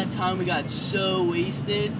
That time we got so wasted